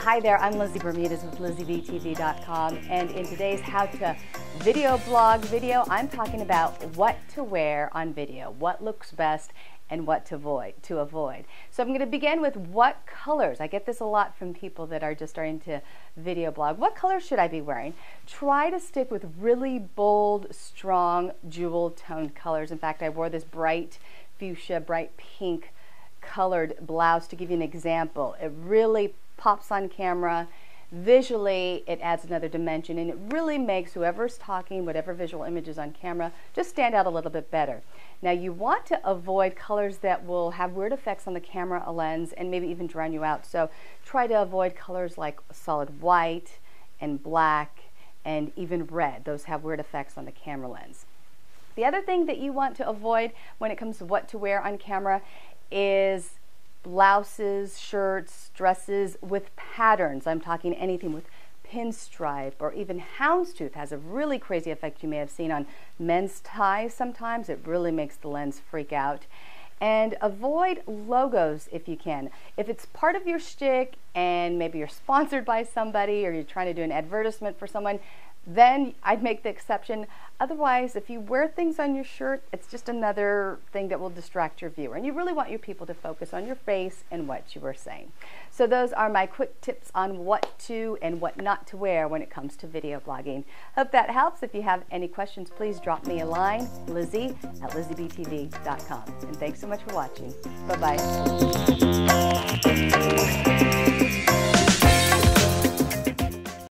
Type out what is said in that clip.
Hi there, I'm Lizzie Bermudez with LizzieBTV.com and in today's How to Video Blog video, I'm talking about what to wear on video, what looks best and what to avoid. To avoid. So I'm going to begin with what colors. I get this a lot from people that are just starting to video blog. What colors should I be wearing? Try to stick with really bold, strong, jewel toned colors. In fact, I wore this bright fuchsia, bright pink colored blouse to give you an example. It really pops on camera. Visually, it adds another dimension and it really makes whoever's talking, whatever visual image is on camera, just stand out a little bit better. Now you want to avoid colors that will have weird effects on the camera lens and maybe even drown you out. So try to avoid colors like solid white and black and even red. Those have weird effects on the camera lens. The other thing that you want to avoid when it comes to what to wear on camera is blouses, shirts, dresses with patterns. I'm talking anything with pinstripe or even houndstooth has a really crazy effect you may have seen on men's ties sometimes. It really makes the lens freak out. And avoid logos if you can. If it's part of your shtick and maybe you're sponsored by somebody or you're trying to do an advertisement for someone, then I'd make the exception. Otherwise, if you wear things on your shirt, it's just another thing that will distract your viewer. And you really want your people to focus on your face and what you are saying. So those are my quick tips on what to and what not to wear when it comes to video blogging. Hope that helps. If you have any questions, please drop me a line, Lizzie at LizzieBTV.com. And thanks so much for watching. Bye-bye.